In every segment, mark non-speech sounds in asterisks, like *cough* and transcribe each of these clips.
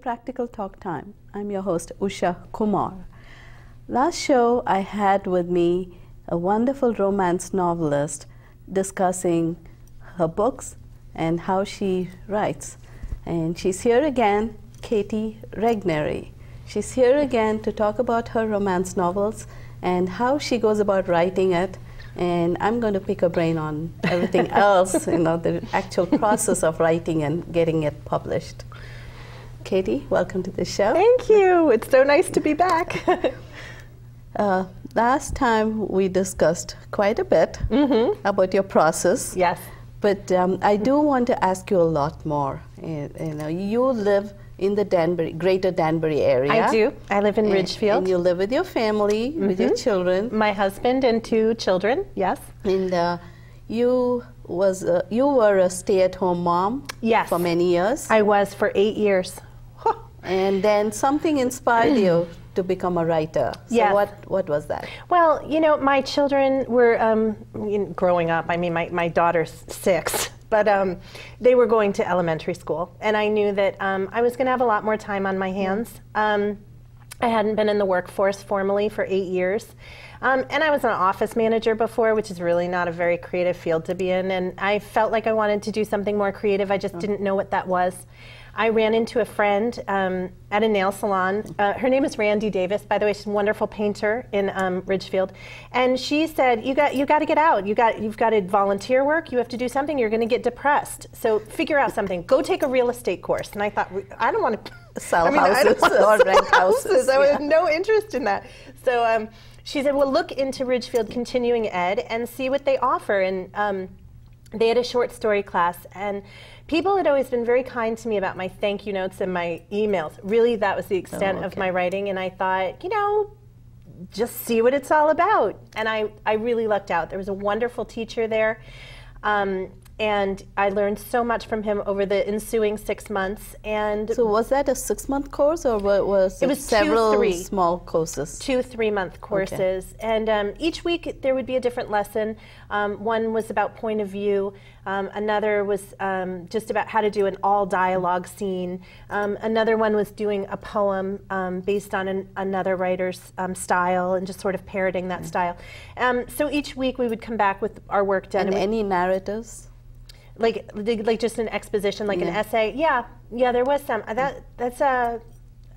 Practical Talk Time. I'm your host, Usha Kumar. Last show, I had with me a wonderful romance novelist discussing her books and how she writes. And she's here again, Katy Regnery. She's here again to talk about her romance novels and how she goes about writing it. And I'm going to pick her brain on everything *laughs* else, you know, the actual process of writing and getting it published. Katy, welcome to the show. Thank you. It's so nice to be back. *laughs* uh, last time we discussed quite a bit mm-hmm. about your process. Yes. But um, I do want to ask you a lot more. You, you know, you live in the Danbury, greater Danbury area. I do. I live in and, Ridgefield. And you live with your family, mm-hmm. with your mm-hmm. children. My husband and two children, yes. And uh, you was uh, you were a stay-at-home mom yes. for many years. I was for eight years. And then something inspired you *clears throat* to become a writer. So yes. what, what was that? Well, you know, my children were um, growing up. I mean, my, my daughter's six, but um, they were going to elementary school. And I knew that um, I was going to have a lot more time on my hands. Um, I hadn't been in the workforce formally for eight years. Um, and I was an office manager before, which is really not a very creative field to be in. And I felt like I wanted to do something more creative. I just oh. didn't know what that was. I ran into a friend um, at a nail salon. Uh, her name is Randy Davis, by the way. She's a wonderful painter in um, Ridgefield, and she said, "You got you got to get out. You got you've got to volunteer work. You have to do something. You're going to get depressed. So figure out something. Go take a real estate course." And I thought, I don't want to *laughs* sell I mean, houses or rent *laughs* houses. houses. I have no interest in that. So um, she said, "Well, look into Ridgefield Continuing Ed and see what they offer." And um, they had a short story class and people had always been very kind to me about my thank you notes and my emails. Really, that was the extent oh, okay. of my writing. And I thought, you know, just see what it's all about. And I, I really lucked out. There was a wonderful teacher there. Um, and I learned so much from him over the ensuing six months. And so, was that a six-month course, or was it, was several two, three, small courses? Two three-month courses, okay. and um, each week there would be a different lesson. Um, one was about point of view. Um, another was um, just about how to do an all-dialogue scene. Um, another one was doing a poem um, based on an, another writer's style and just sort of parroting that mm -hmm. style. so each week we would come back with our work done. And, and any narratives? Like like just an exposition, like yeah. an essay. Yeah, yeah, there was some. That that's a.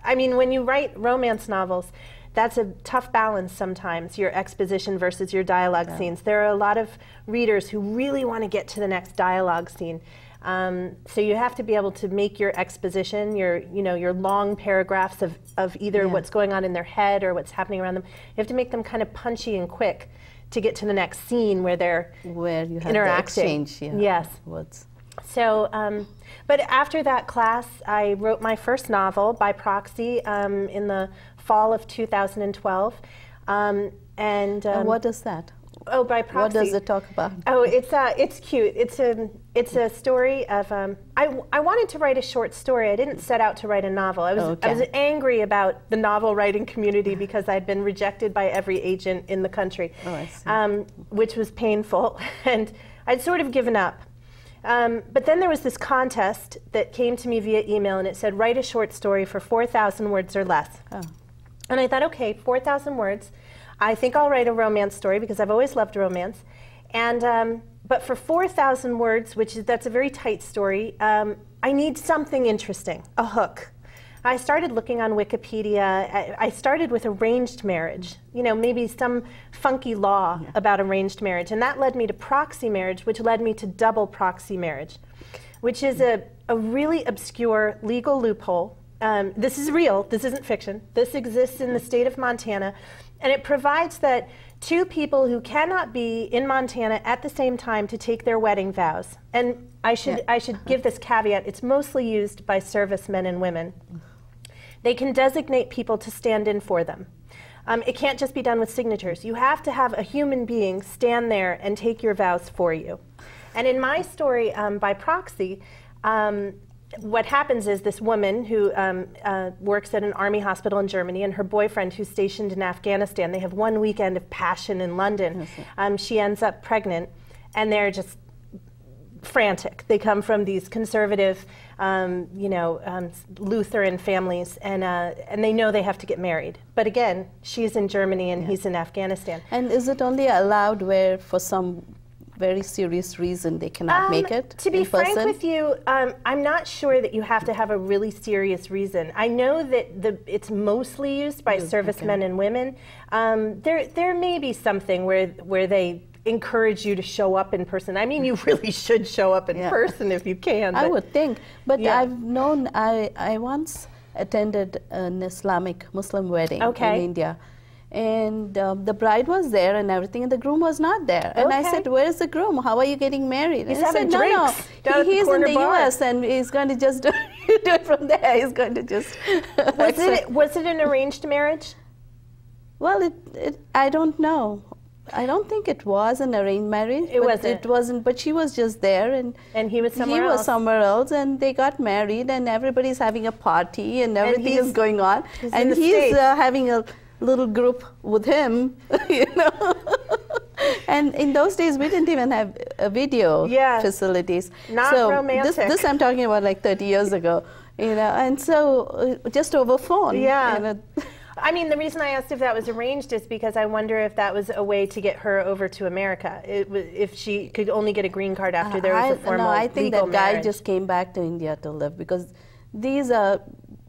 I mean, when you write romance novels, that's a tough balance sometimes. Your exposition versus your dialogue yeah. scenes. There are a lot of readers who really want to get to the next dialogue scene. Um, so you have to be able to make your exposition, your you know your long paragraphs of, of either yeah. what's going on in their head or what's happening around them. You have to make them kind of punchy and quick to get to the next scene where they're where you have interacting. exchange. Yeah, yes. Words. So, um, but after that class, I wrote my first novel by proxy um, in the fall of 2012. Um, and, and what is that? Oh, by proxy. What does it talk about? Oh, it's uh, it's cute. It's a it's a story of. Um, I I wanted to write a short story. I didn't set out to write a novel. I was okay. I was angry about the novel writing community because I'd been rejected by every agent in the country, oh, I see. Um, which was painful, *laughs* and I'd sort of given up. Um, but then there was this contest that came to me via email, and it said write a short story for 4,000 words or less. Oh. And I thought, okay, 4,000 words. I think I'll write a romance story because I've always loved romance. And um, but for 4,000 words, which is that's a very tight story, um, I need something interesting, a hook. I started looking on Wikipedia. I started with arranged marriage, you know, maybe some funky law yeah. about arranged marriage. And that led me to proxy marriage, which led me to double proxy marriage, which is a, a really obscure legal loophole. Um, this is real, this isn't fiction. This exists in the state of Montana and it provides that two people who cannot be in Montana at the same time to take their wedding vows. And I should, yeah. I should give this caveat it's mostly used by servicemen and women. They can designate people to stand in for them. Um, it can't just be done with signatures. You have to have a human being stand there and take your vows for you. And in my story, um, by proxy, um, what happens is this woman who um, uh, works at an army hospital in Germany and her boyfriend who's stationed in Afghanistan, they have one weekend of passion in London. Um, she ends up pregnant and they're just frantic. They come from these conservative, um, you know, um, Lutheran families, and uh, and they know they have to get married. But again, she's in Germany and he's in Afghanistan. And is it only allowed where, for some very serious reason, they cannot Um, make it? To be frank person? with you, um, I'm not sure that you have to have a really serious reason. I know that the it's mostly used by servicemen and women. Um, there there may be something where where they encourage you to show up in person. I mean, you *laughs* really should show up in Yeah. person if you can. I would think, but Yeah. I've known. I I once attended an Islamic Muslim wedding Okay. in India, and um, the bride was there and everything, and the groom was not there. And I said, "Where is the groom? How are you getting married?" He's and having said, drinks "No, no, he, he's in the bar." U.S. and he's going to just do, *laughs* do it from there. He's going to just." *laughs* Was it was it an arranged marriage? Well, it, it I don't know. I don't think it was an arranged marriage. It wasn't. It wasn't. But she was just there, and And he was somewhere he was else. somewhere else, and they got married, and everybody's having a party, and everything he's- is going on, and he's uh, having a little group with him, *laughs* you know. and in those days, we didn't even have a video Yeah. facilities. Not so romantic. This, this I'm talking about like 30 years ago, you know, and so uh, just over phone. Yeah. you know. I mean, the reason I asked if that was arranged is because I wonder if that was a way to get her over to America. It if she could only get a green card after there was I, a formal no, I think that guy just came back to India to live because these are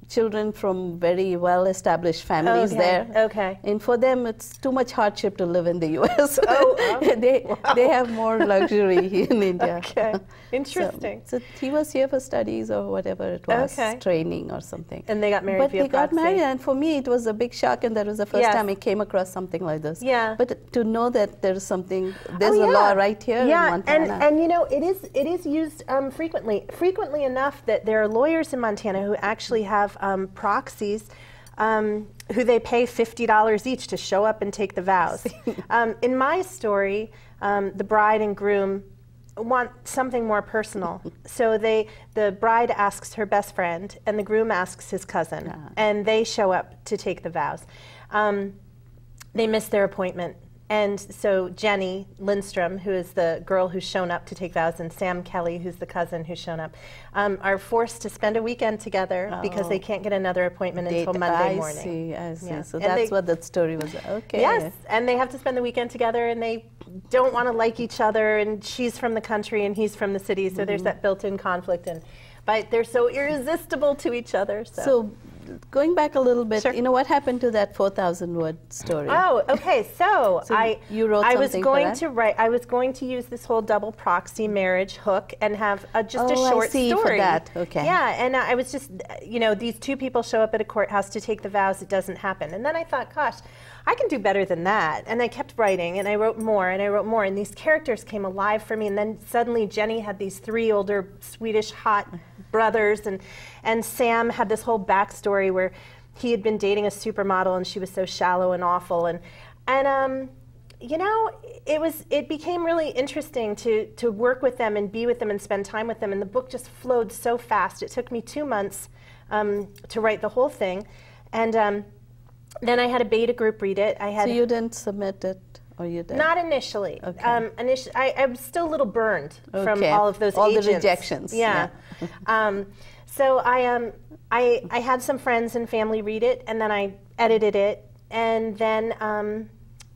children from very well-established families Okay, there. okay. And for them, it's too much hardship to live in the *laughs* U.S. Oh, oh, *laughs* they they have more *laughs* luxury in India. Okay, interesting. So, he was here for studies or whatever it was, Okay. training or something. And they got married But they got married, and for me, it was a big shock, and that was the first Yes. time I came across something like this. Yeah. But to know that there's something, there's Oh, a law right here yeah, in Montana. and and you know it is it is used um, frequently, frequently enough that there are lawyers in Montana who actually have um, proxies. Um, who they pay fifty dollars each to show up and take the vows. *laughs* um, in my story, um, the bride and groom want something more personal, *laughs* so they the bride asks her best friend and the groom asks his cousin, Uh-huh. and they show up to take the vows. Um, they miss their appointment. And so Jenny Lindstrom, who is the girl who's shown up to take vows, and Sam Kelly, who's the cousin who's shown up, um, are forced to spend a weekend together because they Oh. can't get another appointment Date. until Monday I morning. see, I see. Yeah. So And that's they- what that story was. Okay. Yes, and they have to spend the weekend together, and they don't want to like each other. And she's from the country, and he's from the city, so Mm-hmm. there's that built-in conflict. And but they're so irresistible to each other. So. So, going back a little bit, Sure. you know what happened to that 4,000 word story? Oh, okay. So, *laughs* So I you wrote I was going to write. I was going to use this whole double proxy marriage hook and have a, just a Oh, I short see, for story. that. Okay. Yeah, and I was just, you know, these two people show up at a courthouse to take the vows. It doesn't happen, and then I thought, gosh. I can do better than that. And I kept writing and I wrote more and I wrote more. And these characters came alive for me. And then suddenly Jenny had these three older Swedish hot brothers. And, and Sam had this whole backstory where he had been dating a supermodel and she was so shallow and awful. And, and um, you know, it was it became really interesting to to work with them and be with them and spend time with them. And the book just flowed so fast. It took me two months um, to write the whole thing, and um, then I had a beta group read it. I had So you didn't submit it, or you did? not initially. Okay. Um, initi- I, was still a little burned from all of those All the rejections, Yeah. *laughs* um, so I um I I had some friends and family read it, and then I edited it, and then um,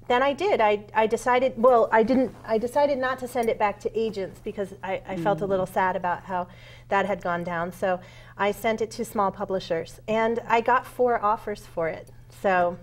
then I did. I, I decided. Well, I didn't. I decided not to send it back to agents because I, I felt a little sad about how that had gone down. So I sent it to small publishers, and I got four offers for it. So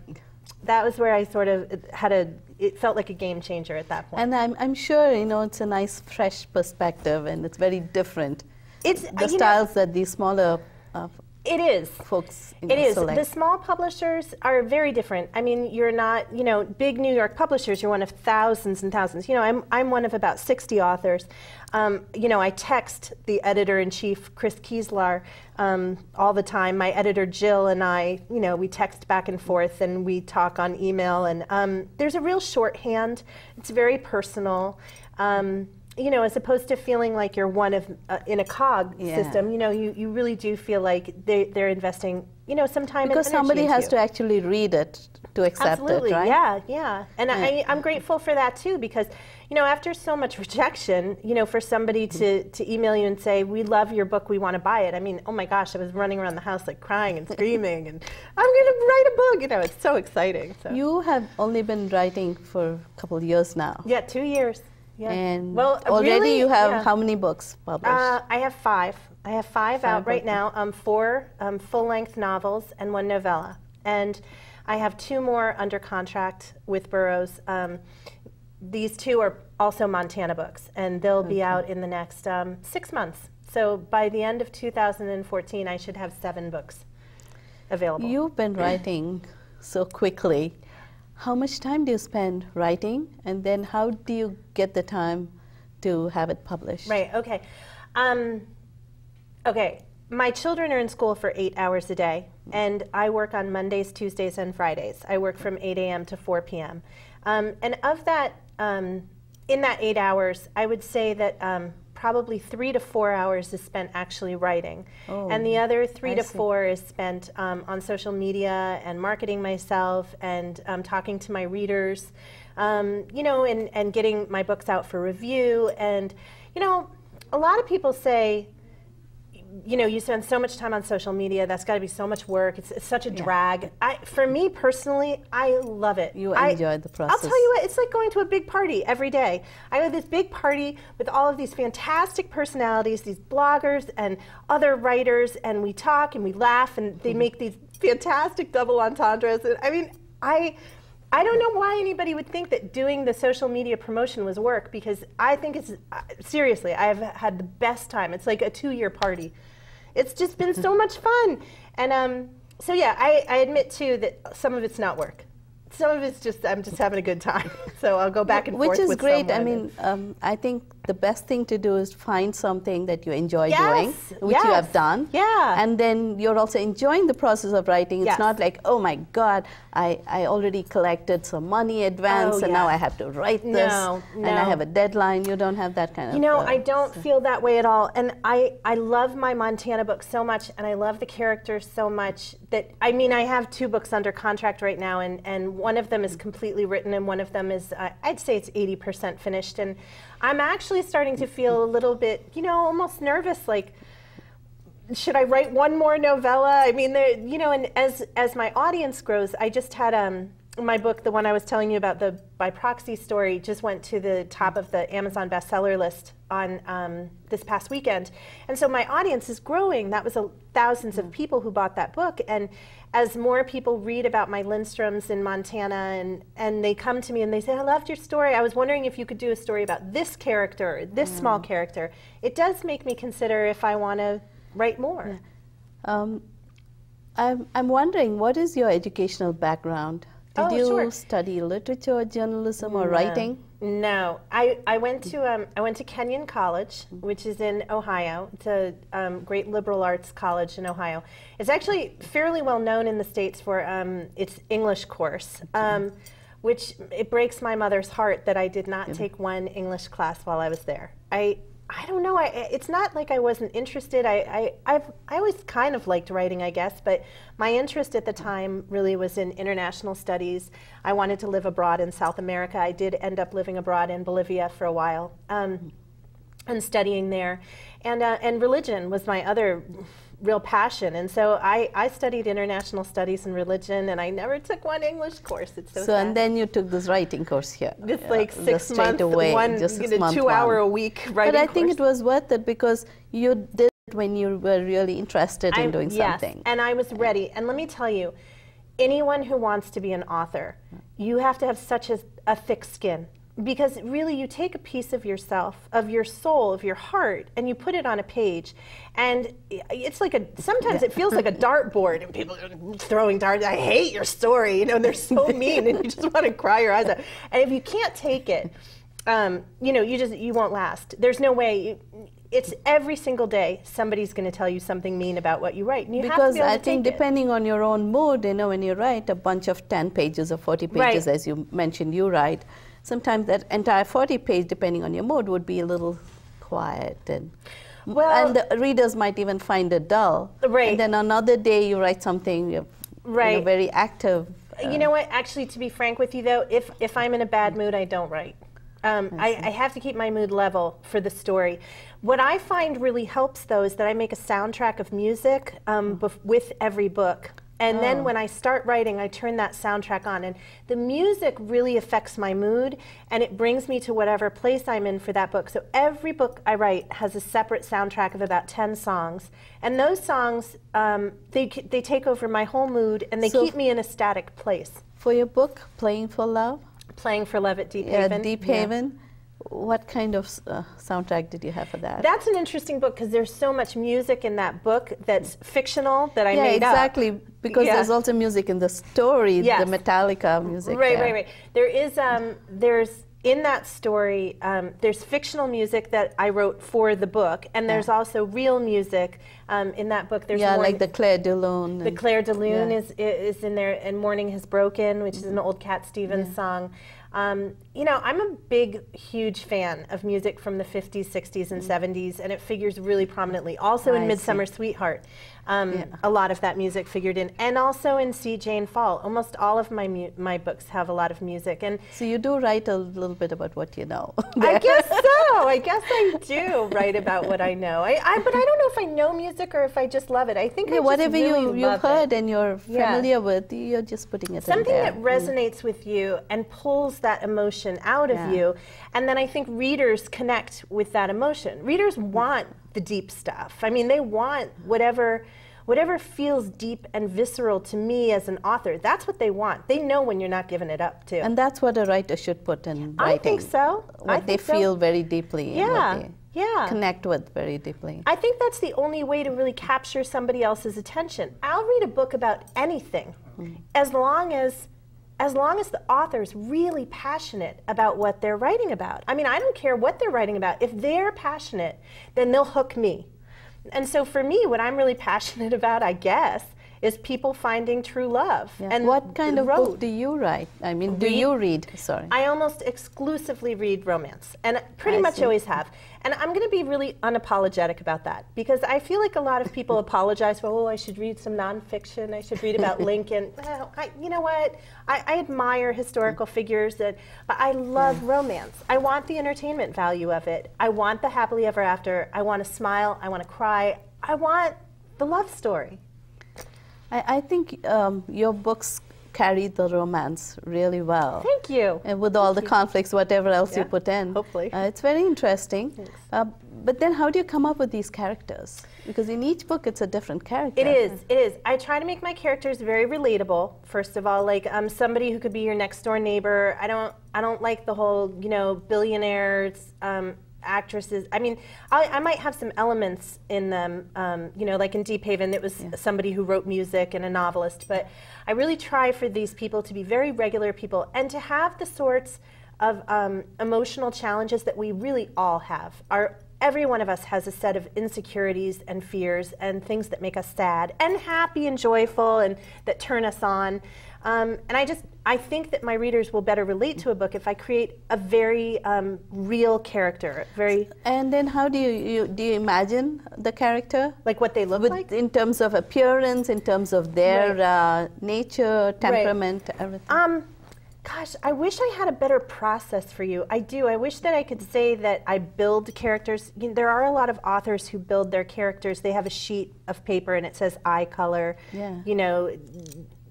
that was where I sort of had a. It felt like a game changer at that point. And I'm, I'm sure, you know, it's a nice, fresh perspective, and it's very different. it's The you know, styles that these smaller uh, it is. folks It know, is. The small publishers are very different. I mean, you're not, you know, big New York publishers, you're one of thousands and thousands. You know, I'm, I'm one of about 60 authors. Um, you know, I text the editor in chief, Chris Kieslar, um, all the time. My editor, Jill, and I, you know, we text back and forth and we talk on email. And um, there's a real shorthand, it's very personal. Um, you know, as opposed to feeling like you're one of uh, in a cog Yeah. system, you know, you, you really do feel like they, they're investing, you know, some time Because somebody has you. to actually read it to accept Absolutely, it, right? yeah, yeah. And I, I'm grateful for that too because, you know, after so much rejection, you know, for somebody to, to email you and say, we love your book, we want to buy it. I mean, oh my gosh, I was running around the house like crying and *laughs* screaming and I'm going to write a book. You know, it's so exciting. So. You have only been writing for a couple of years now. yeah, two years. Yeah. And well, already really, you have yeah. how many books published? Uh, I have five. I have five, Five out right now. Um, four um, full-length novels and one novella, and I have two more under contract with Burroughs. Um, these two are also Montana books, and they'll be out in the next um, six months. So by the end of 2014, I should have seven books available. You've been writing so quickly. How much time do you spend writing? And then how do you get the time to have it published? Right. Okay. Um, okay. My children are in school for eight hours a day, and I work on Mondays, Tuesdays, and Fridays. I work from 8 a.m. to 4 p.m. Um, and of that, um, in that eight hours, I would say that um, probably three to four hours is spent actually writing, Oh, and the other three I to see. four is spent um, on social media and marketing myself and um, talking to my readers, um, you know, and, and getting my books out for review. And, you know, a lot of people say, you know, you spend so much time on social media. That's got to be so much work. It's, it's such a drag. I, for me personally, I love it. You I- enjoy the process. I'll tell you what. It's like going to a big party every day. I go to this big party with all of these fantastic personalities, these bloggers and other writers, and we talk and we laugh, and they mm-hmm. make these fantastic double entendres. And I mean, I. I don't know why anybody would think that doing the social media promotion was work because I think it's uh, seriously, I've had the best time. It's like a two year party. It's just been so much fun. And um, so, yeah, I, I admit too that some of it's not work. Some of it's just, I'm just having a good time. *laughs* So I'll go back and Which forth Which is great. I mean, um, I think the best thing to do is find something that you enjoy Yes, doing, which you have done. yeah. And then you're also enjoying the process of writing. It's Yes. not like, oh my God, I, I already collected some money advance Oh, and now. I have to write this. No, And I have a deadline. You don't have that kind of You know, uh, I don't feel that way at all. And I, I love my Montana book so much, and I love the characters so much that, I mean, I have two books under contract right now, and, and one of them is completely written, and one of them is, uh, I'd say it's 80% finished. And I'm actually starting to feel a little bit, you know, almost nervous, like, should I write one more novella? I mean, there, you know, and as as my audience grows, I just had um my book, the one I was telling you about, the by proxy story, just went to the top of the Amazon bestseller list on um, this past weekend, and so my audience is growing. That was a, thousands of people who bought that book, and as more people read about my Lindstroms in Montana, and and they come to me and they say, "I loved your story. I was wondering if you could do a story about this character, this small character." It does make me consider if I want to write more. Um, I'm, I'm wondering, what is your educational background? Did Oh, you sure. study literature, journalism, or writing? No, I, I went to um, I went to Kenyon College, which is in Ohio. It's a um, great liberal arts college in Ohio. It's actually fairly well known in the states for um, its English course, um, which it breaks my mother's heart that I did not take one English class while I was there. I I don't know. I, it's not like I wasn't interested. I, I, I've, I always kind of liked writing, I guess, but my interest at the time really was in international studies. I wanted to live abroad in South America. I did end up living abroad in Bolivia for a while um, and studying there. And, uh, and religion was my other real passion. And so I, I studied international studies and religion, and I never took one English course. It's so, So, sad. and then you took this writing course here. It's Yeah, like six months, away, one just you know, two hour one. a week writing But I think course. it was worth it because you did it when you were really interested in I'm- doing yes, something. And I was ready. And let me tell you, anyone who wants to be an author, you have to have such a, a thick skin. Because really, you take a piece of yourself, of your soul, of your heart, and you put it on a page. And it's like a, sometimes it feels like a *laughs* dartboard, and people are throwing darts. I hate your story, you know, and they're so *laughs* mean, and you just want to cry your eyes out. And if you can't take it, um, you know, you just, you won't last. There's no way. You, it's every single day somebody's going to tell you something mean about what you write, you because be I think take it. depending on your own mood, you know, when you write a bunch of 10 pages or 40 pages, Right. as you mentioned, you write, sometimes that entire 40 page, depending on your mood, would be a little quiet and. Well- and the readers might even find it dull. Right. And then another day you write something you're, Right. very active. uh, you know what? Actually, to be frank with you, though, if if I'm in a bad mood, I don't write. Um, I, I have to keep my mood level for the story. What I find really helps, though, is that I make a soundtrack of music um, bef- with every book. And then when I start writing, I turn that soundtrack on. And the music really affects my mood and it brings me to whatever place I'm in for that book. So every book I write has a separate soundtrack of about 10 songs. And those songs, um, they, they take over my whole mood and they So- keep me in a static place. For your book, Playing for Love, Playing for Love at Deep yeah, Haven. Deep Yeah. What kind of uh, soundtrack did you have for that? That's an interesting book because there's so much music in that book that's fictional that I yeah, made up. exactly. Because Yeah. there's also music in the story, Yes. the Metallica music. Right, there. right, right. There is, um, there's in that story, um, there's fictional music that I wrote for the book, and there's also real music um, in that book. There's Yeah, like the Clair de Lune. The Clair de Lune Yeah. is is in there, and Morning Has Broken, which is an old Cat Stevens song. Um, you know, I'm a big, huge fan of music from the 50s, 60s, and 70s, and it figures really prominently. Also in I see. Midsummer Sweetheart, um, Yeah. a lot of that music figured in, and also in See Jane Fall. Almost all of my mu- my books have a lot of music, and So you do write a little bit about what you know. *laughs* I guess so. *laughs* I guess I do write about what I know. I, I, but I don't know if I know music or if I just love it. I think I Yeah, just whatever really you, you've it. heard and you're Yeah. familiar with, you're just putting it something in there. that resonates with you and pulls that emotion out of Yeah. you and then i think readers connect with that emotion readers mm-hmm. want the deep stuff i mean they want whatever whatever feels deep and visceral to me as an author that's what they want they know when you're not giving it up too And that's what a writer should put in I writing. think so. What I they think so. feel very deeply. Yeah, yeah. Connect with very deeply. I think that's the only way to really capture somebody else's attention. I'll read a book about anything mm-hmm. as long as as long as the author's really passionate about what they're writing about. I mean, I don't care what they're writing about. If they're passionate, then they'll hook me. And so for me, what I'm really *laughs* passionate about, I guess, is people finding true love. Yeah. And what kind of road. book do you write? I mean, do Read- you read? Sorry. I almost exclusively read romance, and pretty I much see. always have. And I'm going to be really unapologetic about that because I feel like a lot of people *laughs* apologize for, oh, I should read some nonfiction, I should read about *laughs* Lincoln. Well, I, you know what? I, I admire historical figures, that, but I love romance. I want the entertainment value of it. I want the happily ever after. I want to smile. I want to cry. I want the love story. I, I think um, your books carry the romance really well. Thank you. And with all the conflicts, whatever else you put in. hopefully. Uh, it's very interesting. Uh, but then how do you come up with these characters? Because in each book it's a different character. It is. It is. I try to make my characters very relatable. First of all, like um, somebody who could be your next door neighbor. I don't. I don't like the whole, you know, billionaires, um, actresses. I mean, I, I might have some elements in them. Um, you know, like in Deep Haven, it was somebody who wrote music and a novelist. But I really try for these people to be very regular people and to have the sorts of um, emotional challenges that we really all have. Our every one of us has a set of insecurities and fears and things that make us sad and happy and joyful and that turn us on. Um, and I just, I think that my readers will better relate to a book if I create a very um, real character, very And then how do you, you do you imagine the character? like what they look With, like. in terms of appearance, in terms of their Right. uh, nature, temperament, everything. Um, gosh, I wish I had a better process for you. I do. I wish that I could say that I build characters. You know, there are a lot of authors who build their characters. They have a sheet of paper and it says eye color. Yeah. You know,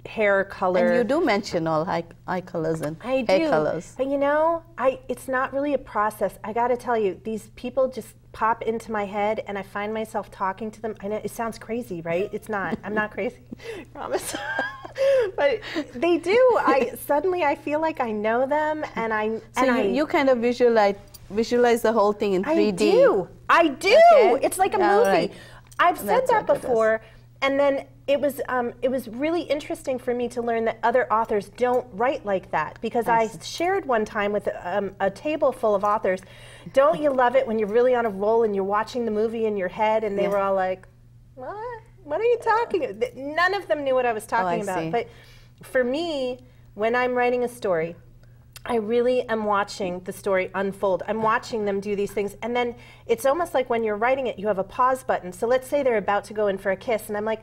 hair color. and you do mention all eye, eye colors and I hair do. colors. But you know, I it's not really a process. I got to tell you, these people just pop into my head and I find myself talking to them. I know it sounds crazy, right? It's not. I'm not crazy. *laughs* promise. *laughs* but they do. I suddenly I feel like I know them and I So and you, I you kind of visualize visualize the whole thing in 3D. I do. I do. Okay. It's like a All movie. right. I've said That's that what it is. before, and then it was um, it was really interesting for me to learn that other authors don't write like that because I, shared one time with um, a table full of authors. Don't you love it when you're really on a roll and you're watching the movie in your head, and they Yeah. were all like, "What? What are you talking?" about? None of them knew what I was talking Oh, I about, see. but for me, when I'm writing a story, I really am watching the story unfold. I'm watching them do these things. And then it's almost like when you're writing it, you have a pause button. So let's say they're about to go in for a kiss, and I'm like,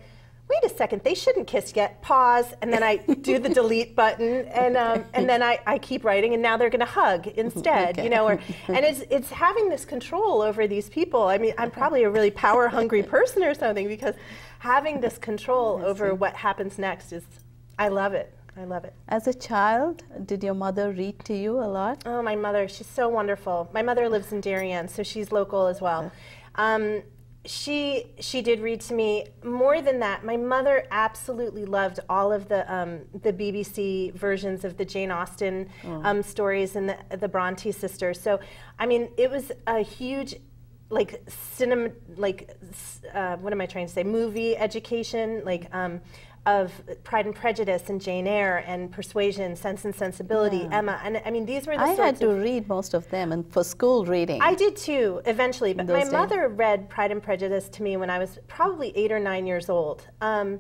wait a second, they shouldn't kiss yet. Pause, and then I do the delete *laughs* button, and um, and then I, I keep writing, and now they're going to hug *laughs* instead, Okay. you know. Or *laughs* and it's it's having this control over these people. I mean, I'm probably a really power hungry person or something because having this control over what happens next is, I love it. I love it. As a child, did your mother read to you a lot? Oh, my mother, she's so wonderful. My mother lives in Darien, so she's local as well. Um, she she did read to me more than that. My mother absolutely loved all of the um, the BBC versions of the Jane Austen um, stories and the the Bronte sisters. So, I mean, it was a huge like cinema like uh, what am I trying to say movie education like um, of Pride and Prejudice and Jane Eyre and Persuasion, Sense and Sensibility, Emma, and I mean these were the I had to read most of them and for school reading. I did too, eventually. But my days. mother read Pride and Prejudice to me when I was probably eight or nine years old, um,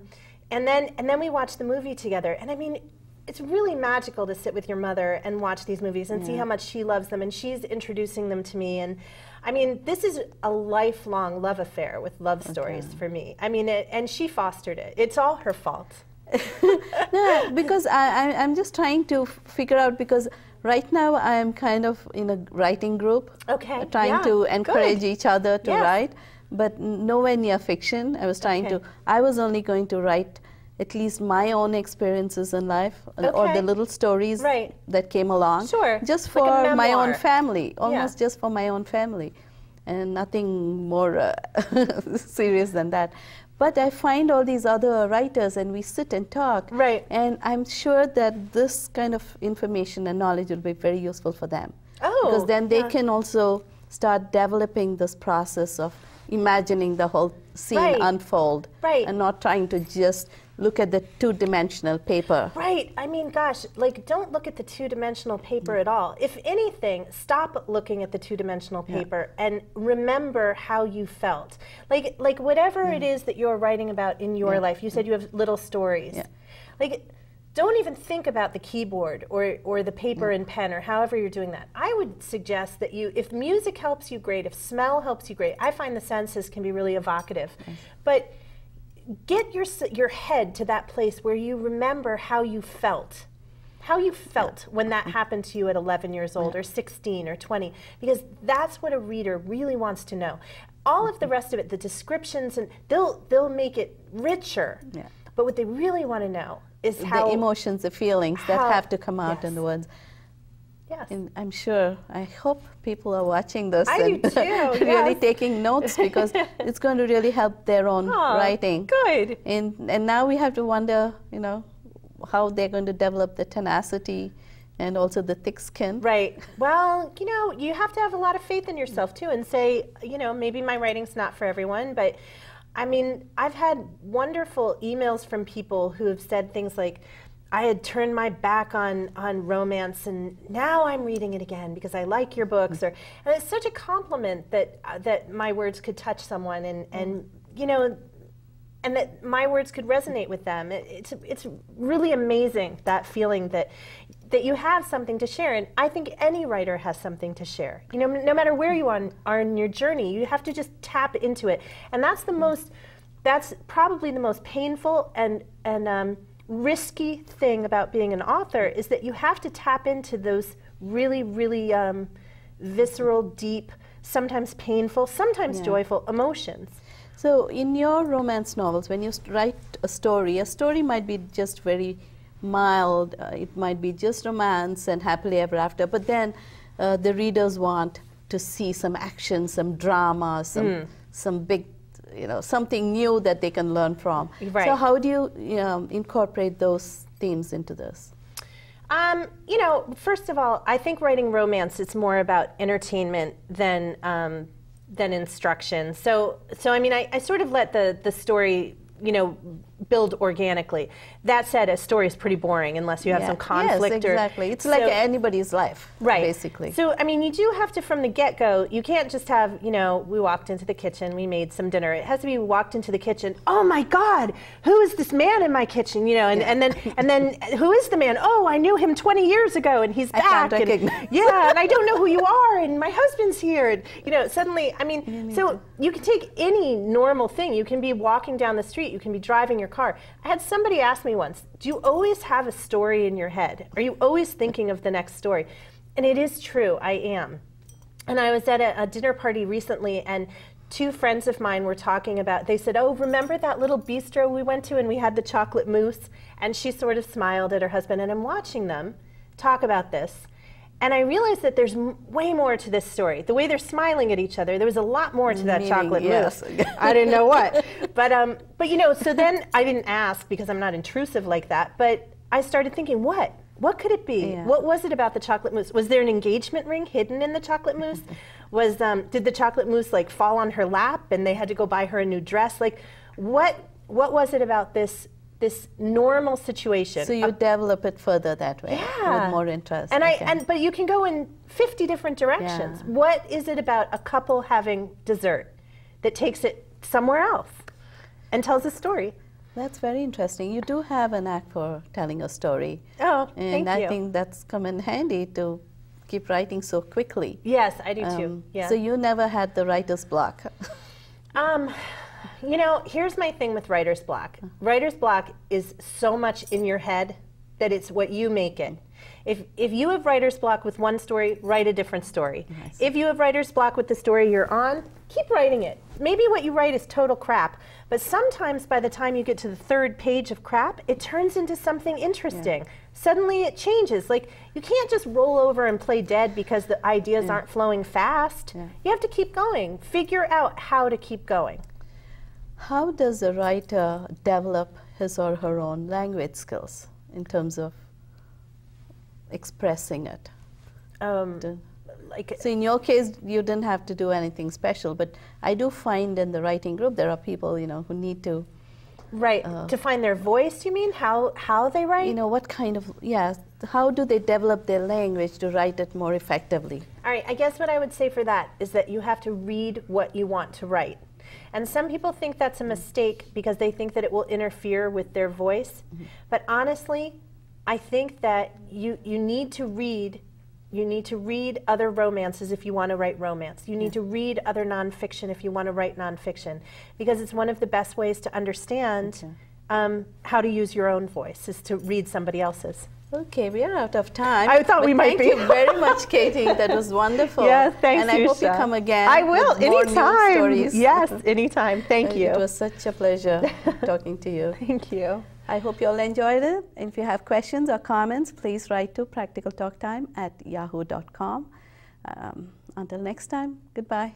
and then and then we watched the movie together. And I mean, it's really magical to sit with your mother and watch these movies and see how much she loves them, and she's introducing them to me. And I mean, this is a lifelong love affair with love stories for me. I mean, it, and she fostered it. It's all her fault. *laughs* no, because I, I, I'm just trying to figure out because right now I'm kind of in a writing group. Okay, uh, Trying yeah, to encourage good. each other to Yes. write, but nowhere near fiction. I was trying Okay. to, I was only going to write at least my own experiences in life uh, or the little stories Right. that came along. Sure, Just like for my own family, almost just for my own family. And nothing more uh, *laughs* serious than that. But I find all these other writers and we sit and talk. Right. And I'm sure that this kind of information and knowledge will be very useful for them. Oh, Because then they yeah. can also start developing this process of imagining the whole scene Right. unfold. Right. And not trying to just look at the two dimensional paper. Right. I mean, gosh, like, don't look at the two dimensional paper at all. If anything, stop looking at the two dimensional paper and remember how you felt. Like, like whatever it mm. is that you're writing about in your life, you said you have little stories. Yeah. Like, don't even think about the keyboard or, or the paper mm. and pen or however you're doing that. I would suggest that you, if music helps you, great. If smell helps you, great. I find the senses can be really evocative. But get your your head to that place where you remember how you felt. How you felt when that happened to you at 11 years old or 16 or 20 because that's what a reader really wants to know. All of the mm-hmm. rest of it the descriptions and they'll they'll make it richer. Yeah. but what they really want to know is how the emotions, the feelings that have to come out in the words. Yes And I'm sure, I hope people are watching this I and too, *laughs* really yes. taking notes because *laughs* it's going to really help their own Aw, writing. good And, and now we have to wonder, you know, how they're going to develop the tenacity and also the thick skin. Right. Well, you know, you have to have a lot of faith in yourself too and say, you know, maybe my writing's not for everyone, but I mean, I've had wonderful emails from people who have said things like, I had turned my back on, on romance and now I'm reading it again because I like your books. Or, and it's such a compliment that, uh, that my words could touch someone and, and, you know, and that my words could resonate with them. It, it's it's really amazing that feeling that that you have something to share. And I think any writer has something to share. You know, no matter where you on, are in your journey, you have to just tap into it. And that's the most. That's probably the most painful and and um, risky thing about being an author is that you have to tap into those really really um, visceral, deep, sometimes painful, sometimes Yeah. joyful emotions. So, in your romance novels, when you write a story, a story might be just very mild, uh, it might be just romance and happily ever after, but then uh, the readers want to see some action, some drama, some, some big, you know, something new that they can learn from. Right. So, how do you um, incorporate those themes into this? Um, you know, first of all, I think writing romance is more about entertainment than um, than instruction. So, so I mean, I, I sort of let the the story, you know, build organically. That said, a story is pretty boring unless you have Yeah. some conflict Yes, or exactly. It's like anybody's life, right basically. so i mean you do have to from the get-go you can't just have you know we walked into the kitchen we made some dinner it has to be we walked into the kitchen oh my god who is this man in my kitchen you know and, and then and then *laughs* who is the man oh i knew him 20 years ago and he's I back and- *laughs* yeah and i don't know who you are and my husband's here and you know suddenly i mean so you can take any normal thing you can be walking down the street you can be driving your car i had somebody ask me once do you always have a story in your head are you always thinking of the next story and it is true i am and I was at a, a dinner party recently, and two friends of mine were talking about. They said, "Oh, remember that little bistro we went to, and we had the chocolate mousse?" And she sort of smiled at her husband, and I'm watching them talk about this, and I realized that there's m- way more to this story. The way they're smiling at each other, there was a lot more to that Meaning, chocolate yes. mousse. *laughs* I didn't know what, but um, but you know, so then I didn't ask because I'm not intrusive like that. But I started thinking, what? What could it be? Yeah. What was it about the chocolate mousse? Was there an engagement ring hidden in the chocolate mousse? *laughs* was um, did the chocolate mousse like fall on her lap and they had to go buy her a new dress? Like, what what was it about this this normal situation? So you develop it further that way Yeah. with more interest. and I and but you can go in 50 different directions. Yeah. What is it about a couple having dessert that takes it somewhere else and tells a story? That's very interesting. You do have an act for telling a story. Oh, and thank I you. think that's come in handy to keep writing so quickly. Yes, I do too. Um, Yeah. So you never had the writer's block. Um, you know, here's my thing with writer's block. Writer's block is so much in your head that it's what you make it. If, if you have writer's block with one story, write a different story. Nice. If you have writer's block with the story you're on, keep writing it. Maybe what you write is total crap, but sometimes by the time you get to the third page of crap, it turns into something interesting. Suddenly it changes. Like you can't just roll over and play dead because the ideas aren't flowing fast. Yeah. You have to keep going. Figure out how to keep going. How does a writer develop his or her own language skills in terms of expressing it? Um, like So in your case, you didn't have to do anything special, but I do find in the writing group there are people, you know, who need to, right to find their voice. You mean how how they write? uh, you know, what kind of, yeah, how do they develop their language to write it more effectively? All right, I guess what I would say for that is that you have to read what you want to write. And some people think that's a mistake because they think that it will interfere with their voice. But honestly, I think that you, you need to read you need to read other romances if you want to write romance. You need to read other nonfiction if you want to write nonfiction because it's one of the best ways to understand Okay. um, how to use your own voice is to read somebody else's. Okay, we are out of time. I thought we might thank be. you very *laughs* much, Katy. That was wonderful. Yes, thanks, And I hope you come again. I will with more news anytime. Yes, anytime. Thank you. It was such a pleasure *laughs* talking to you. Thank you. I hope you all enjoyed it. If you have questions or comments, please write to practicaltalktime at yahoo.com. Um, until next time, goodbye.